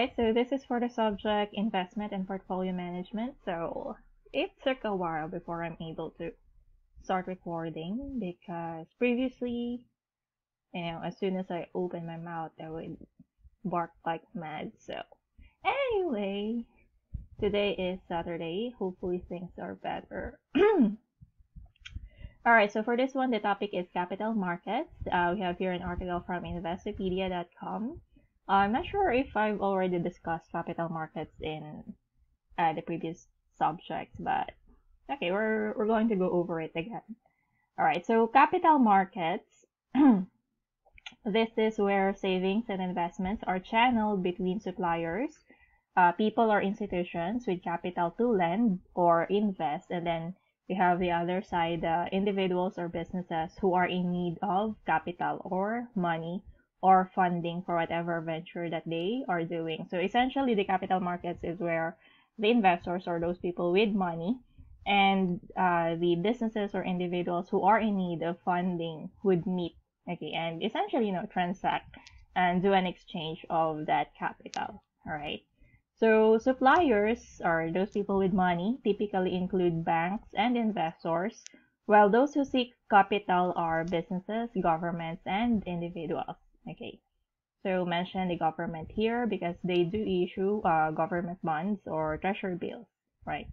Alright, so this is for the subject investment and portfolio management. So it took a while before I'm able to start recording because previously, you know, as soon as I open my mouth, I would bark like mad. So anyway, today is Saturday. Hopefully things are better. Alright, so for this one, the topic is capital markets. Uh, we have here an article from investopedia.com. I'm not sure if I've already discussed capital markets in uh, the previous subject, but okay, we're, we're going to go over it again. All right, so capital markets, this is where savings and investments are channeled between suppliers, uh, people or institutions with capital to lend or invest, and then we have the other side, uh, individuals or businesses who are in need of capital or money or funding for whatever venture that they are doing. So essentially, the capital markets is where the investors or those people with money and uh, the businesses or individuals who are in need of funding would meet, okay, and essentially, you know, transact and do an exchange of that capital. All right. So suppliers or those people with money typically include banks and investors, while those who seek capital are businesses, governments, and individuals. Okay, so mention the government here because they do issue uh, government bonds or treasury bills, right?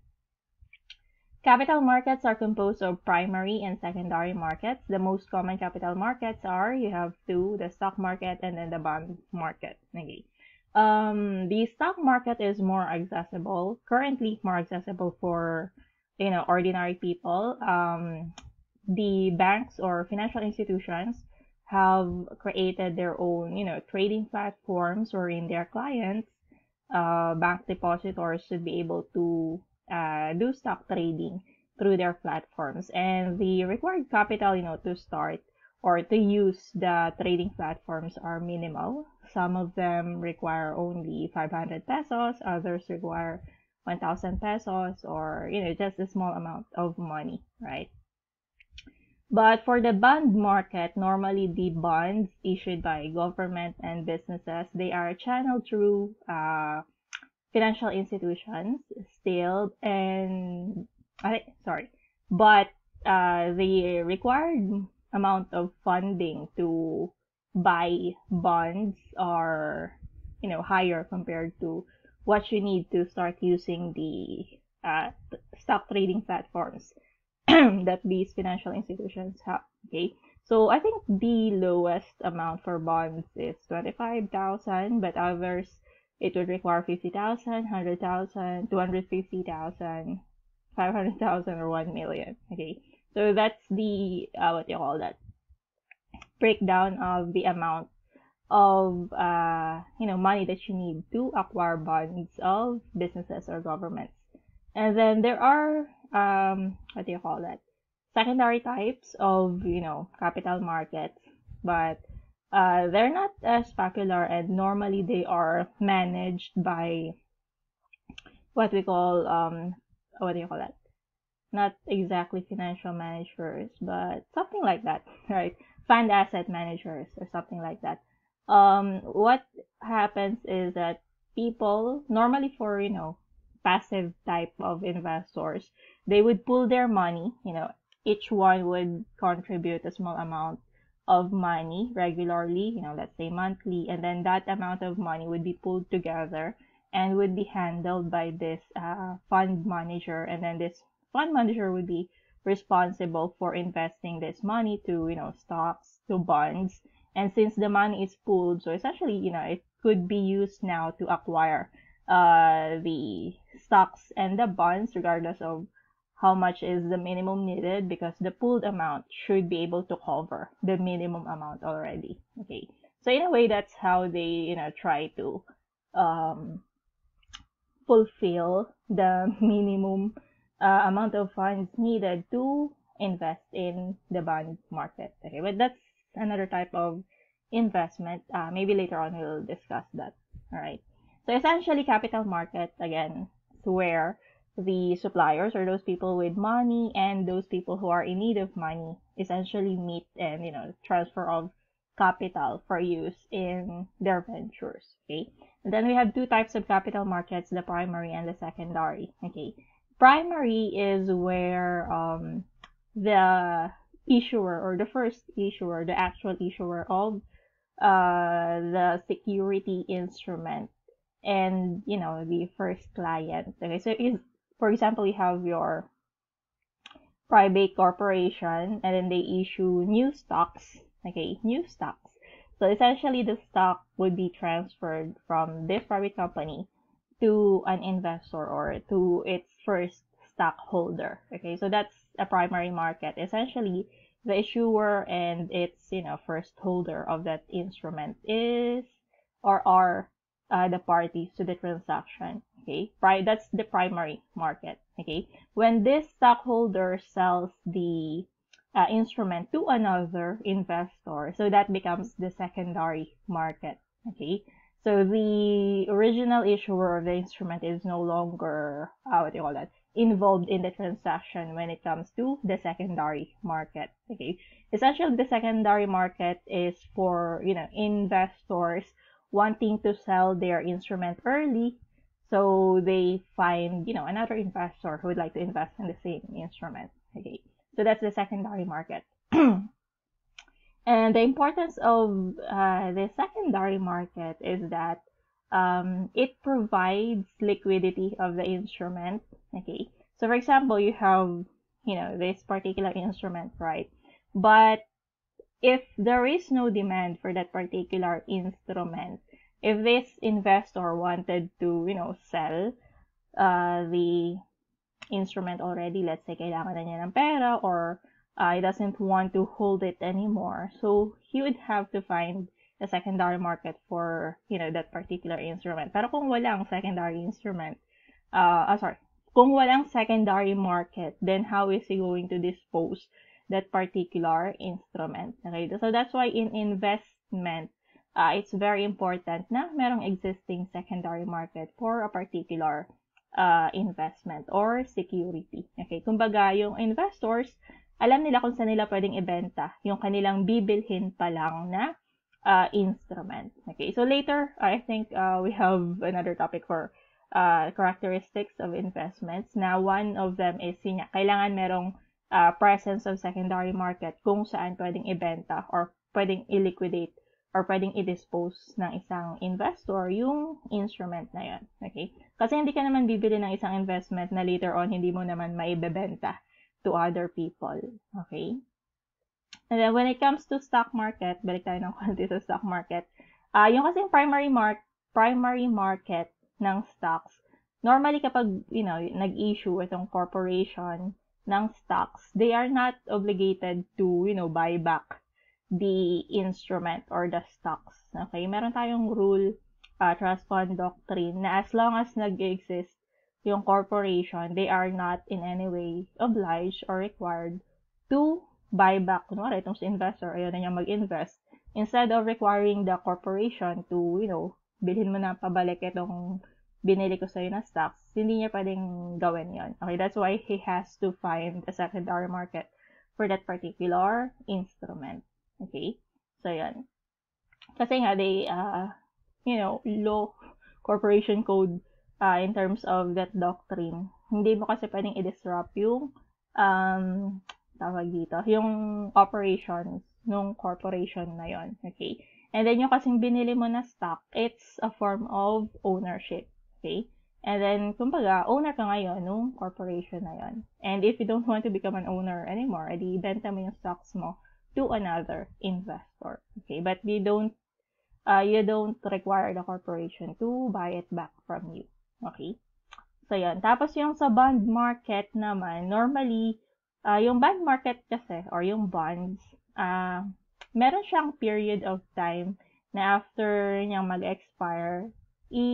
Capital markets are composed of primary and secondary markets. The most common capital markets are you have two, the stock market and then the bond market. Okay. Um, the stock market is more accessible, currently more accessible for you know ordinary people. Um, the banks or financial institutions have created their own, you know, trading platforms wherein their clients, uh, bank depositors should be able to uh, do stock trading through their platforms. And the required capital, you know, to start or to use the trading platforms are minimal. Some of them require only 500 pesos, others require 1000 pesos or, you know, just a small amount of money, right? But for the bond market, normally the bonds issued by government and businesses, they are channeled through uh, financial institutions still and uh, sorry, but uh, the required amount of funding to buy bonds are you know higher compared to what you need to start using the uh, stock trading platforms that these financial institutions have. Okay, so I think the lowest amount for bonds is 25,000, but others it would require 50,000, 100,000, 250,000, 500,000, or 1 million. Okay, so that's the uh, what you call that breakdown of the amount of uh, you know money that you need to acquire bonds of businesses or governments. And then there are um, what do you call that? Secondary types of, you know, capital markets, but uh, they're not as popular and normally they are managed by what we call, um, what do you call that? Not exactly financial managers, but something like that, right? Fund asset managers or something like that. Um, what happens is that people normally for, you know, passive type of investors, they would pool their money, you know, each one would contribute a small amount of money regularly, you know, let's say monthly, and then that amount of money would be pulled together and would be handled by this uh, fund manager, and then this fund manager would be responsible for investing this money to, you know, stocks, to bonds, and since the money is pooled, so essentially, you know, it could be used now to acquire uh, the stocks and the bonds regardless of how much is the minimum needed because the pooled amount should be able to cover the minimum amount already okay? So in a way that's how they you know try to um, fulfill the minimum uh, amount of funds needed to invest in the bond market okay? But that's another type of investment. Uh, maybe later on we'll discuss that all right? So essentially capital market again where the suppliers or those people with money and those people who are in need of money essentially meet and you know transfer of capital for use in their ventures okay And then we have two types of capital markets, the primary and the secondary. Okay. Primary is where um, the issuer or the first issuer, the actual issuer of uh, the security instrument and, you know, the first client. Okay. So, is, for example, you have your private corporation and then they issue new stocks. Okay. New stocks. So essentially, the stock would be transferred from this private company to an investor or to its first stockholder. Okay, so that's a primary market. Essentially, the issuer and its you know first holder of that instrument is or are uh, the parties to the transaction. Okay, that's the primary market. Okay, when this stockholder sells the uh, instrument to another investor. So that becomes the secondary market. Okay. So the original issuer of the instrument is no longer, what do you call that, involved in the transaction when it comes to the secondary market. Okay. Essentially, the secondary market is for, you know, investors wanting to sell their instrument early so they find, you know, another investor who would like to invest in the same instrument. Okay. So that's the secondary market. and the importance of uh, the secondary market is that um, it provides liquidity of the instrument. Okay. So for example, you have, you know, this particular instrument, right? But if there is no demand for that particular instrument, if this investor wanted to, you know, sell uh, the instrument already. Let's say, kailangan na niya ng pera or uh, he doesn't want to hold it anymore. So, he would have to find a secondary market for, you know, that particular instrument. Pero kung walang secondary instrument, uh, uh, sorry, kung walang secondary market, then how is he going to dispose that particular instrument? Okay, so that's why in investment, uh, it's very important na merong existing secondary market for a particular uh, investment or security. Okay, kumbaga yung investors, alam nila kung saan nila pwedeng ibenta yung kanilang bibilhin pa lang na uh, instrument. Okay, so later, I think uh, we have another topic for uh, characteristics of investments. Now, one of them is yun, kailangan merong uh, presence of secondary market kung saan pwedeng ibenta or pwedeng i-liquidate or pwedeng i-dispose ng isang investor yung instrument na yun. Okay? Kasi hindi ka naman bibili ng isang investment na later on hindi mo naman maibebenta to other people. Okay? And then when it comes to stock market, balik tayo ng konti sa stock market. Uh, yung kasing primary mark primary market ng stocks, normally kapag, you know, nag-issue itong corporation ng stocks, they are not obligated to, you know, buy back the instrument or the stocks. Okay, meron tayong rule, uh, trust fund doctrine, na as long as nag-exist yung corporation, they are not in any way obliged or required to buy back. Kunwari, itong si investor, ayaw na niya mag-invest. Instead of requiring the corporation to, you know, bilhin mo na pabalik itong binili ko sa'yo na stocks, hindi niya pwedeng gawin yon. Okay, that's why he has to find a secondary market for that particular instrument. Okay? So, yan. Kasi nga, they, uh, you know, law, corporation code, uh, in terms of that doctrine, hindi mo kasi pwedeng i-disrupt yung, um, tawag dito, yung operations nung corporation na yon Okay? And then, yung kasing binili mo na stock, it's a form of ownership. Okay? And then, kumbaga, owner ka ngayon nung corporation na yon. And if you don't want to become an owner anymore, edi benta mo yung stocks mo to another investor. Okay, but you don't uh, you don't require the corporation to buy it back from you. Okay? So, yan. Tapos, yung sa bond market naman, normally, uh, yung bond market kasi, or yung bonds, uh, meron siyang period of time na after niyang mag-expire, i,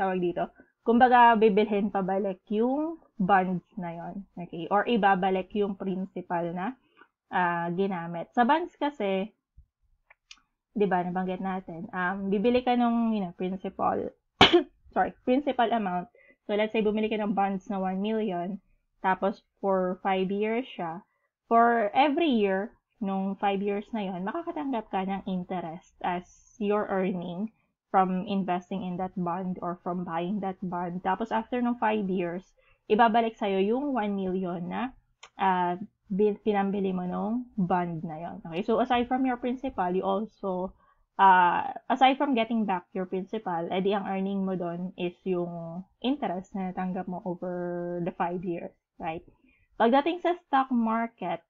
tawag dito, kumbaga, bibilhin pabalik yung bonds na yon Okay? Or ibabalik yung principal na uh, ginamit. Sa bonds kasi, 'di ba, nabanggit natin, um, bibili ka ng, you know, principal, sorry, principal amount. So, let's say, bumili ka ng bonds na 1 million, tapos for 5 years siya. For every year, nung 5 years na yon makakatanggap ka ng interest as your earning from investing in that bond or from buying that bond. Tapos after ng 5 years, ibabalik sa'yo yung 1 million na uh, pinambili mo nung bond na yon. Okay, so aside from your principal, you also, uh, aside from getting back your principal, edi ang earning mo doon is yung interest na natanggap mo over the 5 years, right? Pagdating sa stock market,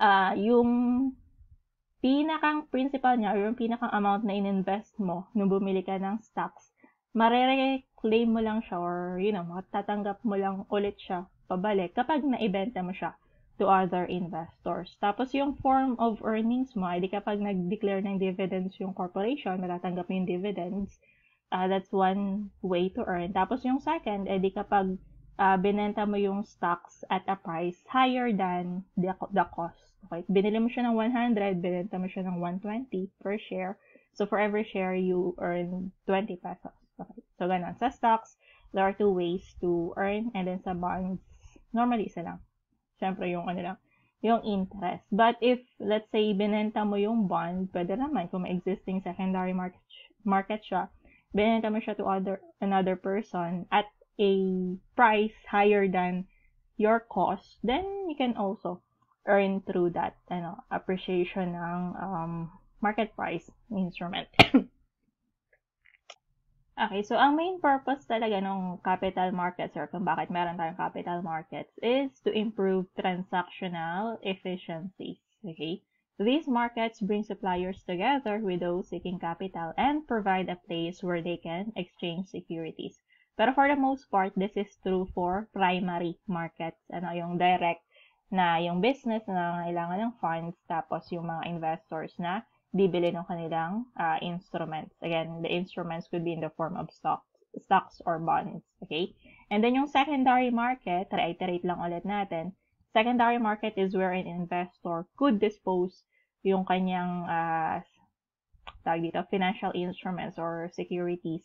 uh, yung pinakang principal niya or yung pinakang amount na ininvest mo nung bumili ka ng stocks, marere-claim mo lang siya or, you know, matatanggap mo lang ulit siya pabalik kapag naibenta mo siya to other investors. Tapos yung form of earnings mo, edi kapag nag-declare ng dividends yung corporation, matatanggap mo yung dividends, uh, that's one way to earn. Tapos yung second, edi kapag uh, binenta mo yung stocks at a price higher than the, the cost. Okay? Binili mo siya ng 100, binenta mo siya ng 120 per share. So, for every share, you earn 20 pesos. Okay? So, ganun. Sa stocks, there are two ways to earn. And then sa bonds, normally isa lang. Siyempre, yung ano lang, yung interest. But if, let's say, binenta mo yung bond, pwede naman kung may existing secondary market, market siya, binenta mo siya to other another person at a price higher than your cost, then you can also earn through that ano, appreciation ng um, market price instrument. okay, so ang main purpose talaga ng capital markets or kung bakit meron tayong capital markets is to improve transactional efficiencies. Okay? These markets bring suppliers together with those seeking capital and provide a place where they can exchange securities. Pero for the most part, this is true for primary markets. Ano, yung direct na yung business na nangangailangan ng funds, tapos yung mga investors na bibili ng kanilang uh, instruments. Again, the instruments could be in the form of stocks, stocks or bonds. Okay? And then yung secondary market, reiterate lang ulit natin, secondary market is where an investor could dispose yung kanyang uh, tawag dito, financial instruments or securities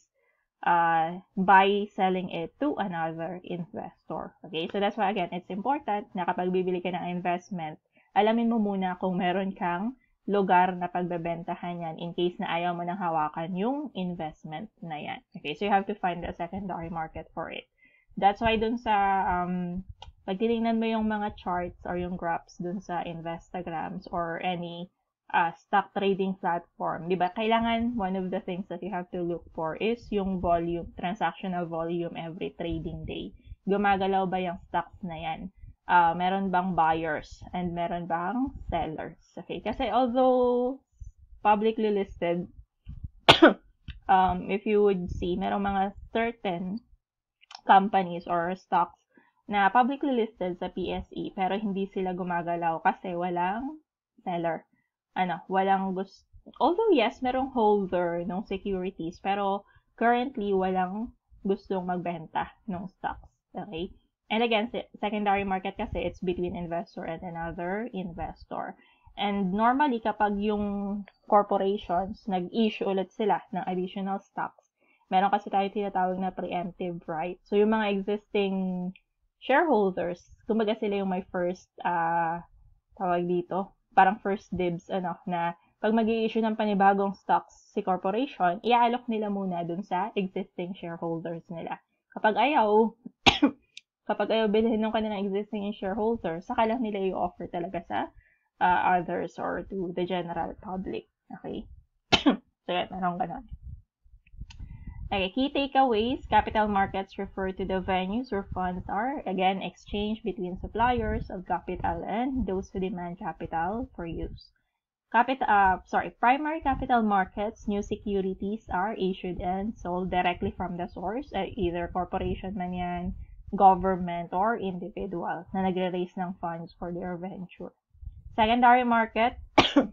uh, by selling it to another investor. Okay, so that's why again, it's important na kapag bibili ka ng investment, alamin mo muna kung meron kang lugar na pagbebentahan yan in case na ayaw mo nang hawakan yung investment na yan. Okay, so you have to find a secondary market for it. That's why dun sa, um, pag tinignan mo yung mga charts or yung graphs dun sa Instagrams or any uh, stock trading platform, di ba? Kailangan, one of the things that you have to look for is yung volume, transactional volume every trading day. Gumagalaw ba yung stocks na yan? Uh, meron bang buyers and meron bang sellers? Okay, kasi although publicly listed, um, if you would see, meron mga certain companies or stocks na publicly listed sa PSE pero hindi sila gumagalaw kasi walang seller ano, walang gusto, although yes, merong holder ng securities, pero currently walang gustong magbenta ng stocks. Okay? And again, secondary market kasi, it's between investor and another investor. And normally, kapag yung corporations, nag-issue ulit sila ng additional stocks, meron kasi tayo tinatawag na preemptive right. So, yung mga existing shareholders, kumbaga sila yung may first, uh, tawag dito, parang first dibs, ano, na pag mag issue ng panibagong stocks si corporation, iaalok nila muna dun sa existing shareholders nila. Kapag ayaw, kapag ayaw bilhin ng kanilang existing shareholders, saka lang nila i-offer talaga sa uh, others or to the general public. Okay? so, yan, merong ganun. Okay, key takeaways. Capital markets refer to the venues where funds are, again, exchanged between suppliers of capital and those who demand capital for use. Capital, uh, sorry, primary capital markets, new securities are issued and sold directly from the source, uh, either corporation man yan, government, or individual na nagre-raise ng funds for their venture. Secondary market,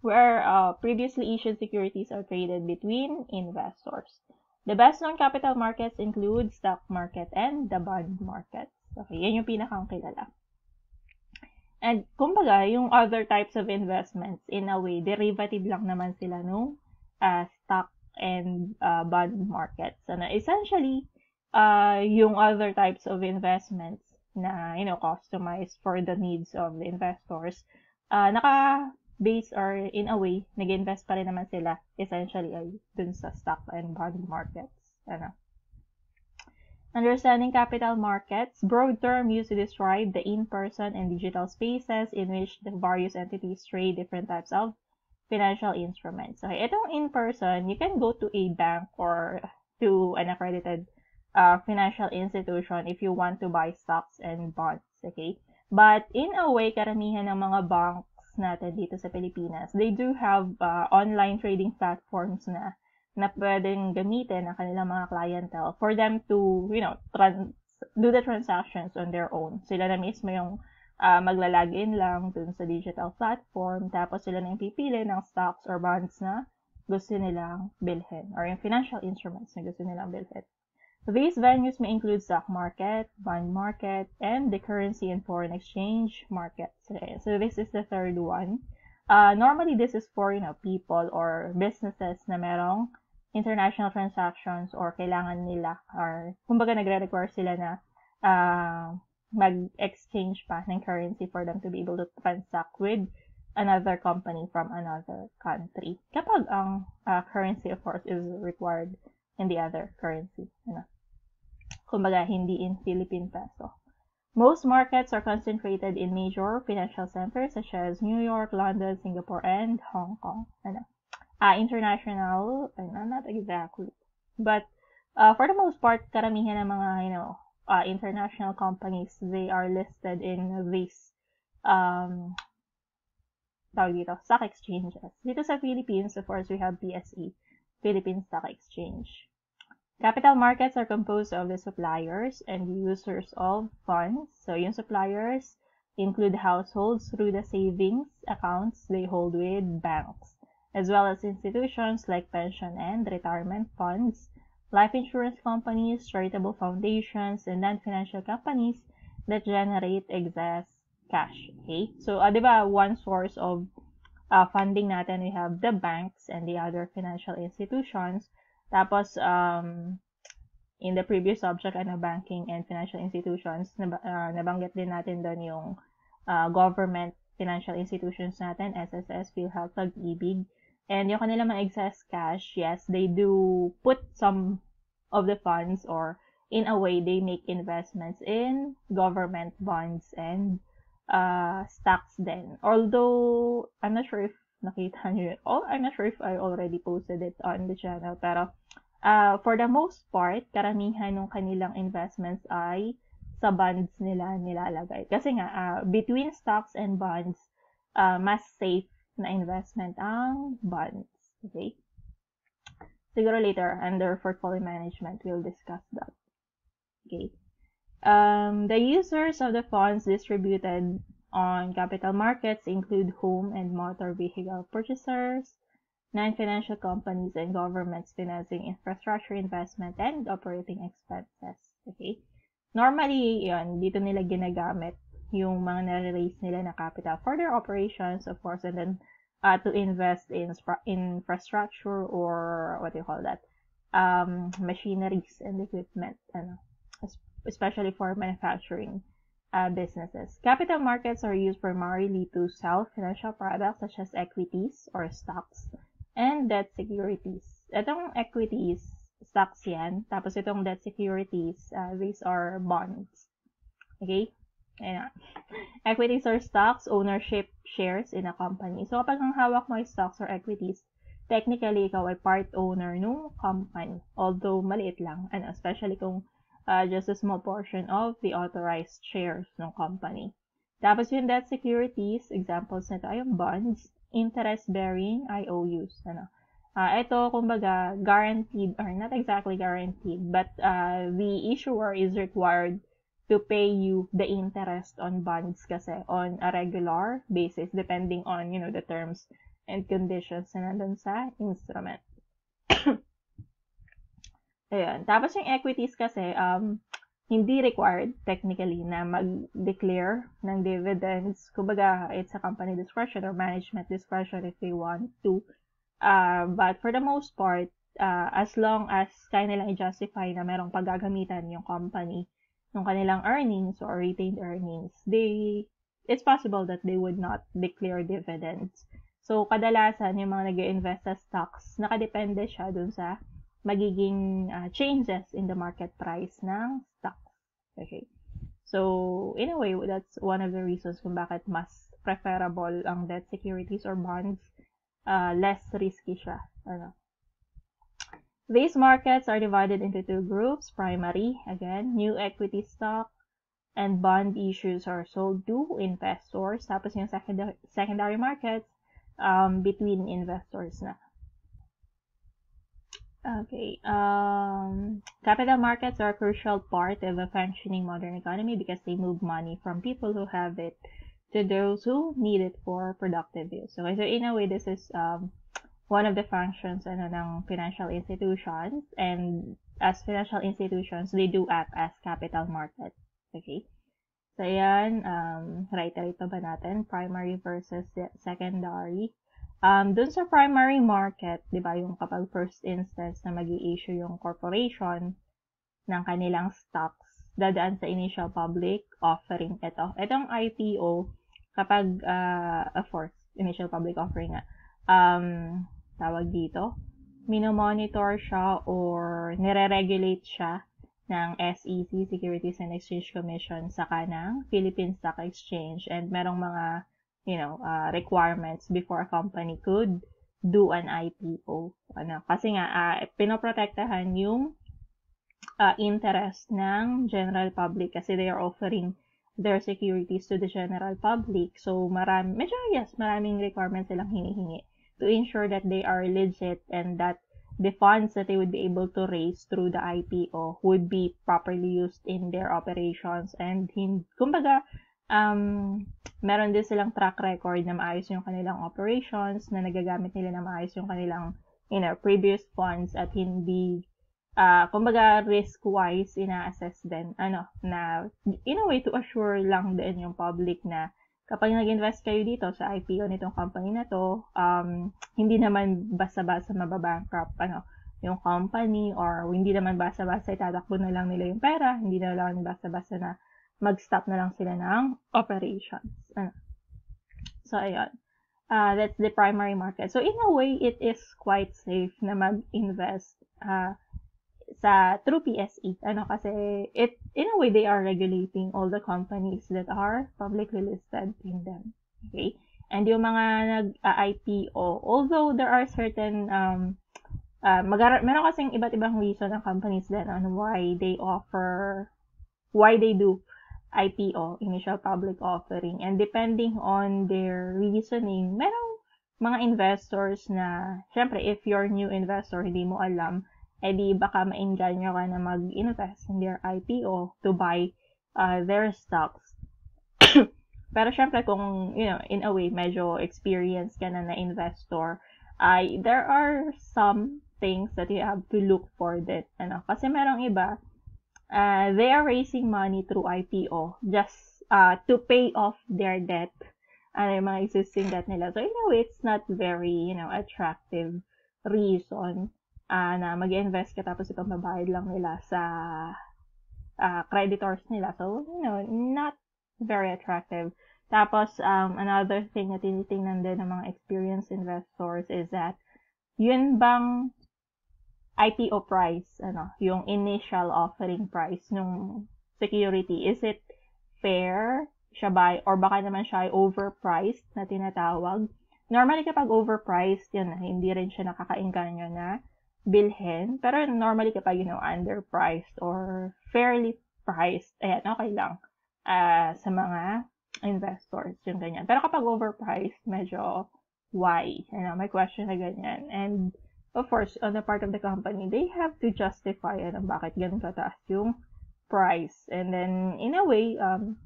where uh, previously issued securities are traded between investors. The best known capital markets include stock market and the bond market. Okay, yan yung pinakang kilala. And kumbaga, yung other types of investments, in a way, derivative lang naman sila nung uh, stock and uh, bond markets. And essentially, uh, yung other types of investments na, you know, customized for the needs of the investors, uh, naka based or in a way, nag-invest pa rin naman sila essentially ay dun sa stock and bond markets. Ano? Understanding capital markets, broad term used to describe the in-person and digital spaces in which the various entities trade different types of financial instruments. Okay, itong in-person, you can go to a bank or to an accredited uh, financial institution if you want to buy stocks and bonds. Okay? But in a way, karamihan ng mga banks natin dito sa Pilipinas, they do have uh, online trading platforms na na pwedeng gamitin ng kanilang mga clientele for them to, you know, trans- do the transactions on their own. Sila na mismo yung uh, magla-login lang dun sa digital platform, tapos sila na yung pipili ng stocks or bonds na gusto nilang bilhin or yung financial instruments na gusto nilang bilhin. These venues may include stock market, bond market, and the currency and foreign exchange markets. Okay, so this is the third one. Uh, normally, this is for, you know, people or businesses na merong international transactions or kailangan nila or kumbaga nagre-require sila na uh, mag-exchange pa ng currency for them to be able to transact with another company from another country. Kapag ang uh, currency, of course, is required in the other currency. Ano? Kumbaga, hindi in Philippine peso. Most markets are concentrated in major financial centers such as New York, London, Singapore, and Hong Kong. Ano? uh, international, uh, not exactly, but uh, for the most part, karamihan ng mga, you know, uh, international companies, they are listed in these, um, tawag dito, stock exchanges. Dito sa Philippines, of course, we have PSE, Philippine Stock Exchange. Capital markets are composed of the suppliers and users of funds. So, yung suppliers include households through the savings accounts they hold with banks as well as institutions like pension and retirement funds, life insurance companies, charitable foundations, and non-financial companies that generate excess cash. Okay? So, uh, ba, one source of uh, funding natin, we have the banks and the other financial institutions. Tapos, um, in the previous subject, ano, banking and financial institutions, nab- uh, nabanggit din natin doon yung uh, government financial institutions natin, SSS, PhilHealth, Pag-ibig, and yung kanila mga excess cash, yes, they do put some of the funds or in a way they make investments in government bonds and uh, stocks then. Although, I'm not sure if nakita nyo. Oh, I'm not sure if I already posted it on the channel. Pero, uh, for the most part, karamihan ng kanilang investments ay sa bonds nila nilalagay. Kasi nga, uh, between stocks and bonds, uh, mas safe na investment ang bonds. Okay? Siguro later, under portfolio management, we'll discuss that. Okay. Um, the users of the funds distributed on capital markets include home and motor vehicle purchasers, non-financial companies and governments financing infrastructure investment and operating expenses. Okay? Normally, yun, dito nila ginagamit yung mga nare-raise nila na capital for their operations, of course, and then uh, to invest in infrastructure or what do you call that? Um, machineries and equipment, ano, especially for manufacturing uh, businesses. Capital markets are used primarily to sell financial products such as equities or stocks and debt securities. Itong equities, stocks yan. Tapos itong debt securities, uh, these are bonds. Okay? Ayan. Equities or stocks, ownership shares in a company. So, kapag ang hawak mo ay stocks or equities, technically, ikaw ay part owner ng company. Although, maliit lang. And especially kung uh, just a small portion of the authorized shares ng company. Tapos yung debt securities, examples nito ay yung bonds, interest-bearing IOUs. Ano? Uh, ito, kumbaga, guaranteed, or not exactly guaranteed, but uh, the issuer is required to pay you the interest on bonds kasi on a regular basis depending on, you know, the terms and conditions na nandun sa instrument. Ayun. Tapos yung equities kasi, um, hindi required technically na mag-declare ng dividends. Kumbaga, it's a company discretion or management discretion if they want to. Uh, but for the most part, uh, as long as kaya nilang i-justify na merong paggagamitan yung company ng kanilang earnings or retained earnings, they it's possible that they would not declare dividends. So, kadalasan, yung mga nag invest sa stocks, nakadepende siya dun sa magiging uh, changes in the market price ng stocks. Okay. So, in a way, that's one of the reasons kung bakit mas preferable ang debt securities or bonds. Uh, less risky siya. Ano. These markets are divided into two groups. Primary, again, new equity stock, and bond issues are sold to investors. Tapos yung secondary, secondary markets, um, between investors na. Okay. Um, capital markets are a crucial part of a functioning modern economy because they move money from people who have it to those who need it for productive use. Okay, so in a way, this is um, one of the functions ano, ng financial institutions. And as financial institutions, they do act as capital markets. Okay? So, ayan, um, right-right pa ba natin? Primary versus secondary. Um, dun sa primary market, di ba, yung kapag first instance na mag issue yung corporation ng kanilang stocks, dadaan sa initial public offering. Ito, itong IPO, kapag, uh, of course, initial public offering um, tawag dito, minomonitor siya or nire-regulate siya ng SEC, Securities and Exchange Commission, saka ng Philippine Stock Exchange. And merong mga, you know, uh, requirements before a company could do an IPO. Ano, kasi nga, uh, pinoprotektahan yung uh, interest ng general public kasi they are offering their securities to the general public. So, marami, medyo, yes, maraming requirements silang hinihingi to ensure that they are legit and that the funds that they would be able to raise through the IPO would be properly used in their operations and hin kumbaga um, meron din silang track record na maayos yung kanilang operations, na nagagamit nila na maayos yung kanilang you know, previous funds at hindi uh, kumbaga risk-wise ina-assess din ano na in a way to assure lang din yung public na kapag nag-invest kayo dito sa IPO nitong company na to, um, hindi naman basta-basta mababankrupt ano, yung company or hindi naman basta-basta itatakbo na lang nila yung pera, hindi na lang basta-basta na mag-stop na lang sila ng operations. Ano. So, ayun. Uh, that's the primary market. So, in a way, it is quite safe na mag-invest uh, sa through PSE. Ano kasi it in a way they are regulating all the companies that are publicly listed in them. Okay? And yung mga nag-IPO, although there are certain um uh, mag- meron kasing iba't ibang reason ng companies din on why they offer why they do IPO, initial public offering. And depending on their reasoning, merong mga investors na, syempre, if you're new investor, hindi mo alam, edi baka mainganyo ka na mag-invest in their IPO to buy uh, their stocks. Pero syempre kung, you know, in a way, medyo experience ka na na investor, ay, uh, there are some things that you have to look for that, ano, kasi merong iba, uh, they are raising money through IPO just uh, to pay off their debt, ano, yung mga existing debt nila. So, in a way, it's not very, you know, attractive reason uh, na mag-invest ka tapos ipambabayad lang nila sa uh, creditors nila. So, you know, not very attractive. Tapos, um, another thing na tinitingnan din ng mga experienced investors is that yun bang IPO price, ano, yung initial offering price ng security, is it fair siya ba, or baka naman siya ay overpriced na tinatawag. Normally, kapag overpriced, yun, hindi rin siya nakakainganyo na bilhin. Pero normally kapag, you know, underpriced or fairly priced, ayan, okay lang uh, sa mga investors, yung ganyan. Pero kapag overpriced, medyo why? You know, may question na ganyan. And, of course, on the part of the company, they have to justify ano, bakit ganun kataas yung price. And then, in a way, um,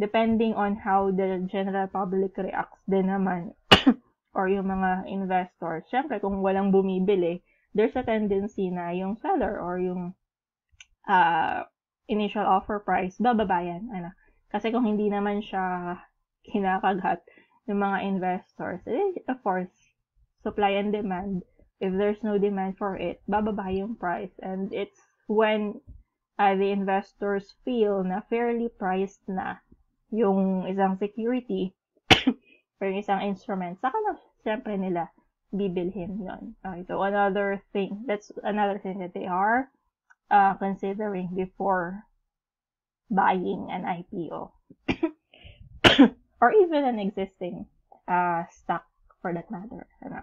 depending on how the general public reacts din naman, or yung mga investors, syempre, kung walang bumibili, there's a tendency na yung seller or yung uh, initial offer price, bababayan. Ano. Kasi kung hindi naman siya kinakagat ng mga investors, eh, of course, supply and demand, if there's no demand for it, bababa yung price. And it's when uh, the investors feel na fairly priced na yung isang security or isang instrument, saka, na, syempre nila bibilhin yon. Okay, so another thing, that's another thing that they are uh, considering before buying an IPO. or even an existing uh, stock for that matter. Ano?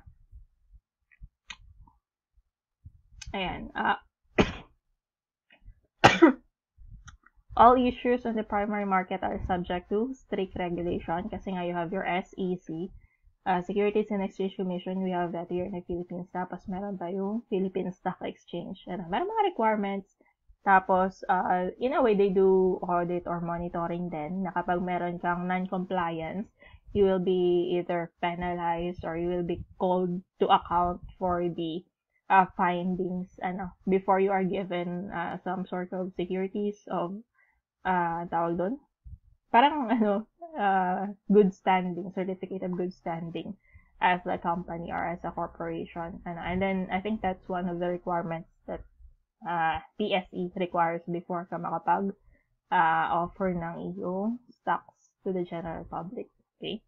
Ayan. Uh, all issues on the primary market are subject to strict regulation kasi nga you have your SEC, uh, Securities and Exchange Commission, we have that here in the Philippines. Tapos meron tayong Philippine Stock Exchange. Ano, meron mga requirements tapos, uh, in a way, they do audit or monitoring din na kapag meron kang non-compliance, you will be either penalized or you will be called to account for the uh, findings ano, before you are given uh, some sort of securities of uh, tawag. Parang ano, uh, good standing, certificate of good standing as a company or as a corporation. And, and then I think that's one of the requirements that uh, PSE requires before ka makapag uh, offer ng iyong stocks to the general public. Okay?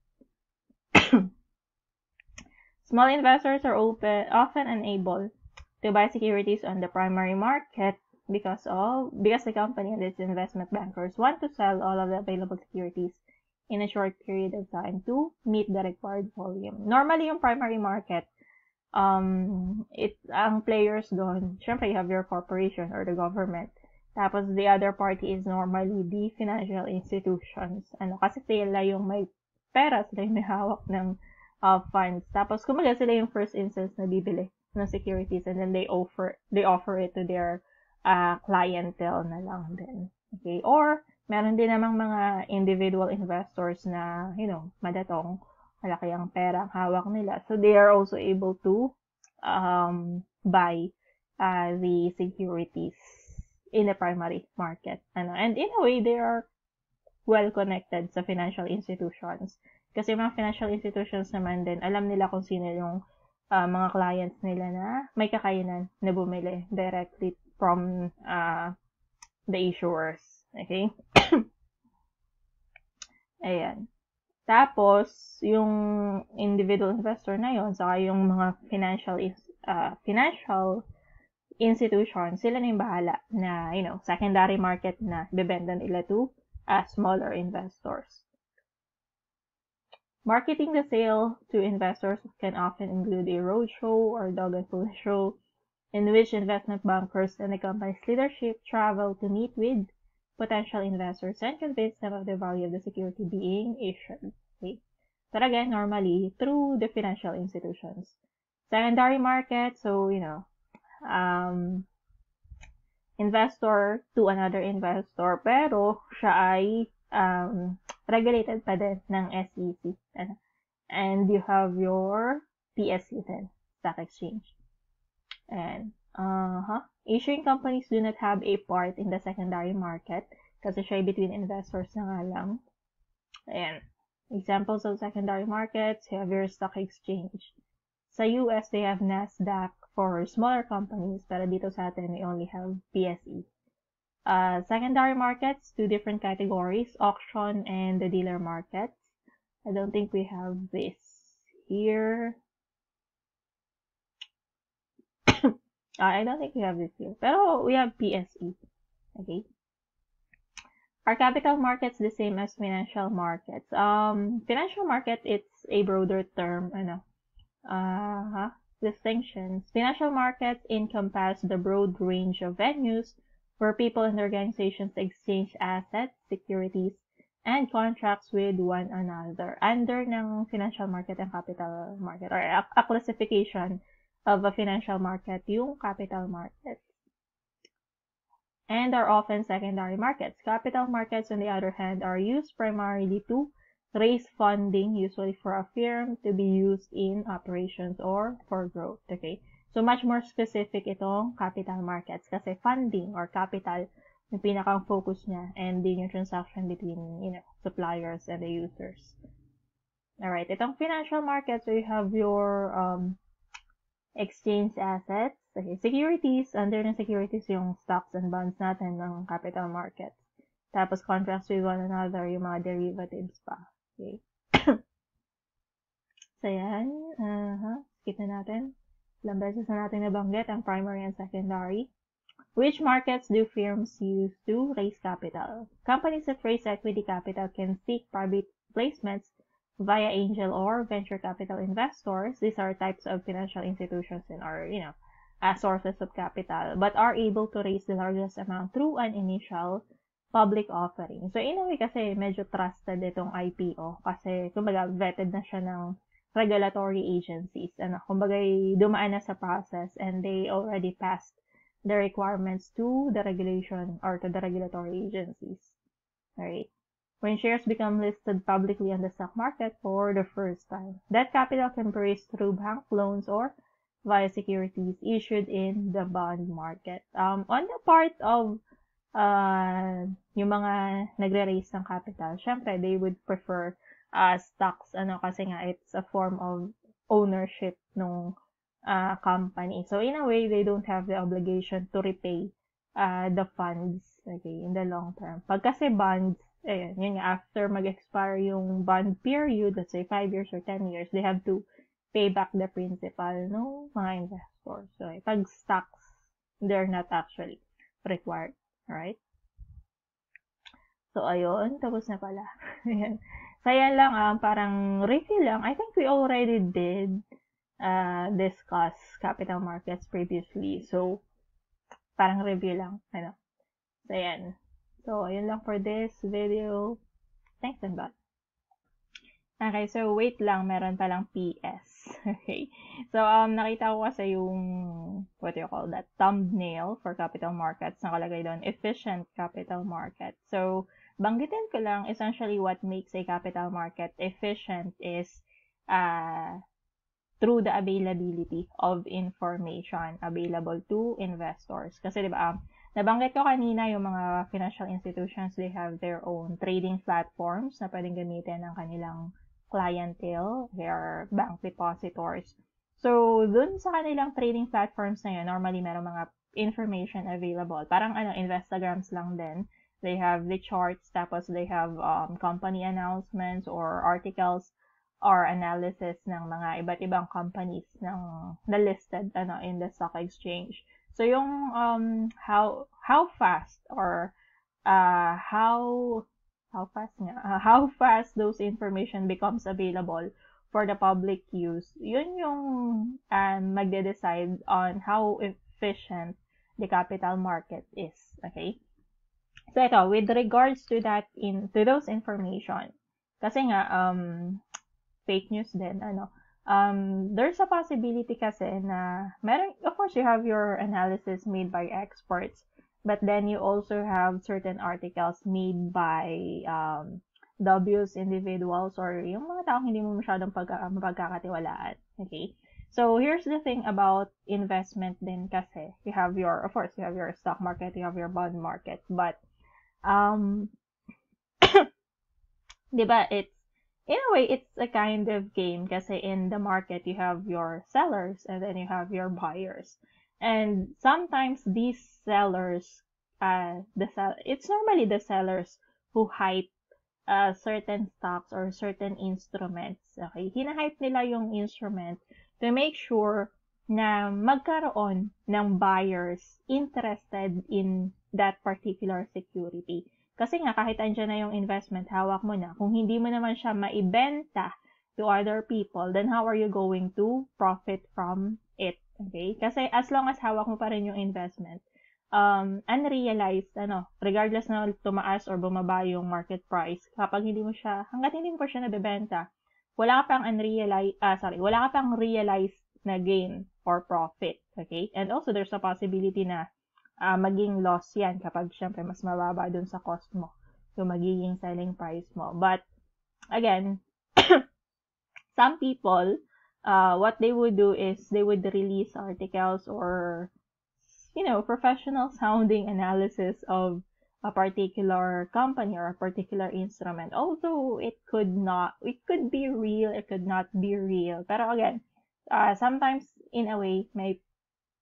Small investors are open, often unable to buy securities on the primary market because of because the company and its investment bankers want to sell all of the available securities in a short period of time to meet the required volume. Normally, yung primary market, um, it, ang players doon, syempre you have your corporation or the government. Tapos the other party is normally the financial institutions. Ano, kasi sila yung may pera, sila yung may hawak ng uh, funds. Tapos kumaga sila yung first instance na bibili ng securities and then they offer they offer it to their uh, clientele na lang din. Okay? Or meron din namang mga individual investors na, you know, madatong malaki ang pera ang hawak nila. So, they are also able to um, buy uh, the securities in the primary market. Ano? And in a way, they are well connected sa financial institutions. Kasi mga financial institutions naman din, alam nila kung sino yung uh, mga clients nila na may kakayanan na bumili directly from uh, the issuers. Okay? Ayan. Tapos, yung individual investor na yon saka yung mga financial uh, financial institution, sila na yung bahala na, you know, secondary market na bebenda nila to uh, smaller investors. Marketing the sale to investors can often include a roadshow or dog and pony show in which investment bankers and the company's leadership travel to meet with potential investors and convince them of the value of the security being issued. Okay? But again, normally through the financial institutions. Secondary market, so, you know, um, investor to another investor, pero siya ay um, regulated pa din ng SEC. And you have your PSE then, stock exchange. And, uh-huh. Issuing companies do not have a part in the secondary market kasi siya between investors na nga lang. Ayan. Examples of secondary markets, you have your stock exchange. Sa US, they have NASDAQ for smaller companies, pero dito sa atin, we only have PSE. Uh, secondary markets, two different categories, auction and the dealer markets. I don't think we have this here. I don't think we have this here. Pero we have PSE. Okay. Are capital markets the same as financial markets? Um, financial market, it's a broader term, ano, uh, huh? distinctions. Financial markets encompass the broad range of venues where people and organizations exchange assets, securities, and contracts with one another. Under ng financial market and capital market, or a, a classification of a financial market, yung capital market And are often secondary markets. Capital markets, on the other hand, are used primarily to raise funding, usually for a firm, to be used in operations or for growth. Okay? So, much more specific itong capital markets kasi funding or capital yung pinakang focus niya and din yung transaction between, you know, suppliers and the users. Alright, itong financial market, so you have your um, exchange assets, okay, securities, under ng securities yung stocks and bonds natin ng capital markets. Tapos contracts with one another, yung mga derivatives pa. Okay. so yan, nabanggit na natin. Ilang beses na natin nabanggit ang primary and secondary. Which markets do firms use to raise capital? Companies that raise equity capital can seek private placements via angel or venture capital investors. These are types of financial institutions and are, you know, as sources of capital, but are able to raise the largest amount through an initial public offering. So, in a way kasi medyo trusted itong IPO kasi kumbaga vetted na siya ng regulatory agencies. Ano, kumbaga dumaan na sa process and they already passed the requirements to the regulation or to the regulatory agencies. Alright. When shares become listed publicly on the stock market for the first time, that capital can be raised through bank loans or via securities issued in the bond market. Um, on the part of uh, yung mga nagre-raise ng capital, syempre, they would prefer uh, stocks, ano, kasi nga, it's a form of ownership nung uh, company. So, in a way, they don't have the obligation to repay uh, the funds, okay, in the long term. Pag kasi bonds, ayun, yun nga, after mag-expire yung bond period, let's say 5 years or 10 years, they have to pay back the principal no mga investors. So, eh, pag stocks, they're not actually required. Alright? So, ayun. Tapos na pala. Ayan. Yan lang, um, parang review lang. I think we already did uh, discuss capital markets previously. So, parang review lang. Ano. So, yan. So, ayun lang for this video. Thanks and bye. Okay, so wait lang, meron palang PS. Okay. So, um, nakita ko kasi yung, what do you call that, thumbnail for capital markets. Nakalagay doon, efficient capital market. So, banggitin ko lang, essentially what makes a capital market efficient is, uh, through the availability of information available to investors. Kasi di ba, um, nabanggit ko kanina yung mga financial institutions, they have their own trading platforms na pwedeng gamitin ng kanilang clientele, their bank depositors. So, dun sa kanilang trading platforms na yun, normally meron mga information available. Parang ano, Instagrams lang din. They have the charts, tapos they have um, company announcements or articles or analysis ng mga iba't ibang companies ng na listed ano in the stock exchange. So yung um how how fast or uh how how fast nga uh, how fast those information becomes available for the public use. Yun yung um, magde-decide on how efficient the capital market is, okay? So ito, with regards to that in to those information, kasi nga um fake news din, ano, um, there's a possibility kasi na, meron, of course, you have your analysis made by experts, but then you also have certain articles made by um, dubious individuals or yung mga taong hindi mo masyadong pag, mapagkakatiwalaan. Okay? So, here's the thing about investment din kasi. You have your, of course, you have your stock market, you have your bond market, but, um, di ba, it's in a way, it's a kind of game kasi in the market, you have your sellers and then you have your buyers. And sometimes these sellers, uh, the sell it's normally the sellers who hype uh, certain stocks or certain instruments. Okay? Hinahype nila yung instrument to make sure na magkaroon ng buyers interested in that particular security. Kasi nga, kahit andyan na yung investment, hawak mo na. Kung hindi mo naman siya maibenta to other people, then how are you going to profit from it? Okay? Kasi as long as hawak mo pa rin yung investment, um, unrealized, ano, regardless na tumaas or bumaba yung market price, kapag hindi mo siya, hanggat hindi mo pa siya nabebenta, wala ka pang unrealized, ah, sorry, wala ka pang realized na gain or profit. Okay? And also, there's a possibility na uh, maging loss yan kapag syempre mas mababa dun sa cost mo yung magiging selling price mo. But, again, some people, uh, what they would do is they would release articles or, you know, professional sounding analysis of a particular company or a particular instrument. Although it could not, it could be real, it could not be real. Pero again, uh, sometimes in a way, may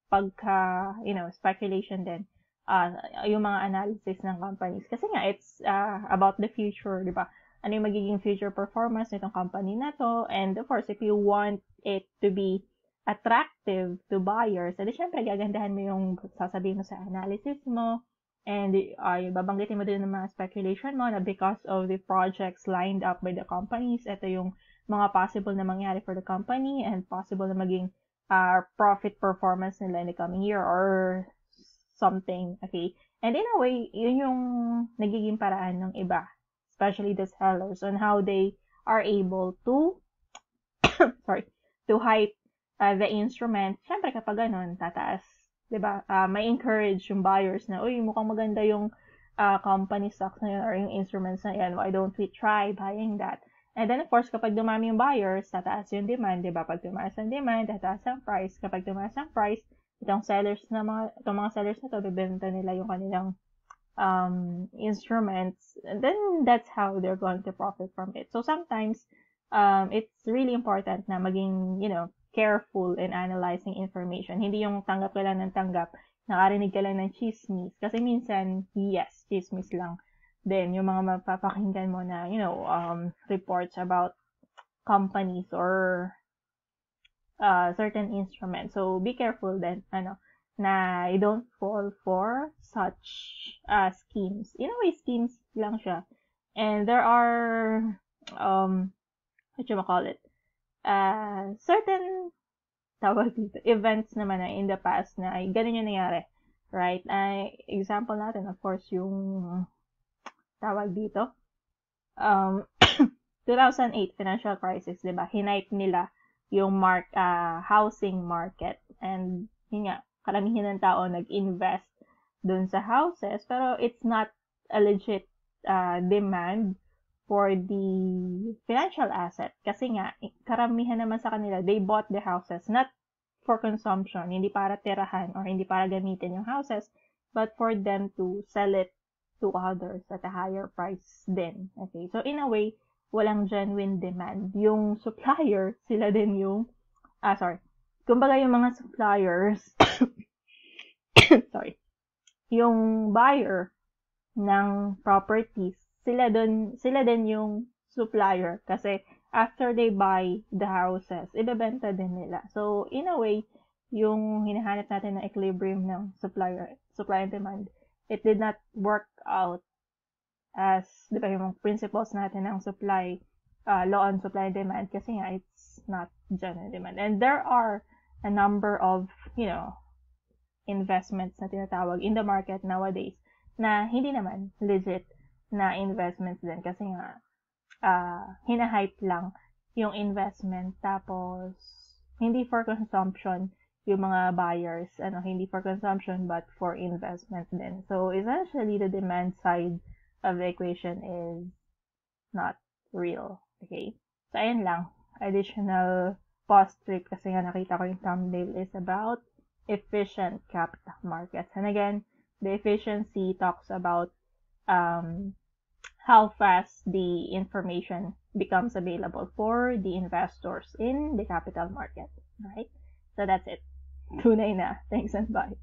pagka, you know, speculation din, uh, yung mga analysis ng companies. Kasi nga, it's uh, about the future, di ba? Ano yung magiging future performance nitong company na to. And of course, if you want it to be attractive to buyers, edi syempre gagandahan mo yung sasabihin mo sa analysis mo, and uh, babanggitin mo din ng mga speculation mo na because of the projects lined up by the companies, ito yung mga possible na mangyari for the company and possible na maging uh, profit performance nila in the coming year or something, okay? And in a way, yun yung nagiging paraan ng iba, especially the sellers, on how they are able to, sorry, to hype uh, the instrument. Siyempre, kapag ganun, tataas, di ba? Uh, may encourage yung buyers na, uy, mukhang maganda yung uh, company stocks na yun or yung instruments na yan. Why don't we try buying that? And then, of course, kapag dumami yung buyers, tataas yung demand, di ba? Pag tumaas ang demand, tataas ang price. Kapag tumaas ang price, itong sellers na mga, itong mga sellers na to, bibenta nila yung kanilang um, instruments, and then that's how they're going to profit from it. So sometimes, um, it's really important na maging, you know, careful in analyzing information. Hindi yung tanggap ka lang ng tanggap, nakarinig ka lang ng chismis. Kasi minsan, yes, chismis lang. Then, yung mga mapapakinggan mo na, you know, um, reports about companies or uh, certain instruments. So, be careful then, ano, na you don't fall for such uh, schemes. In a way, schemes lang siya. And there are, um, what you call it, uh, certain, tawag dito, events naman na in the past na ay ganun yung nangyari. Right? Uh, example natin, of course, yung tawag dito, um, 2008 financial crisis, 'di ba? Hinipe nila yung mark uh, housing market and yun nga karamihan ng tao nag-invest dun sa houses pero it's not a legit uh, demand for the financial asset kasi nga karamihan naman sa kanila they bought the houses not for consumption hindi para tirahan or hindi para gamitin yung houses but for them to sell it to others at a higher price din okay so in a way walang genuine demand. Yung supplier, sila din yung, ah, sorry. Kumbaga yung mga suppliers, sorry, yung buyer ng properties, sila din, sila din yung supplier kasi after they buy the houses, ibebenta din nila. So, in a way, yung hinahanap natin na equilibrium ng supplier, supply and demand, it did not work out as, di ba, yung principles natin ng supply, uh, law on supply and demand. Kasi nga it's not general demand. And there are a number of, you know, investments na tinatawag in the market nowadays na hindi naman legit na investments din. Kasi nga uh, hinahype lang yung investment. Tapos hindi for consumption yung mga buyers ano hindi for consumption but for investment din so essentially the demand side of the equation is not real. Okay? So, ayan lang. Additional post trick kasi nga nakita ko yung thumbnail is about efficient capital markets. And again, the efficiency talks about um, how fast the information becomes available for the investors in the capital market. Right? So that's it. Tunay na. Thanks and bye.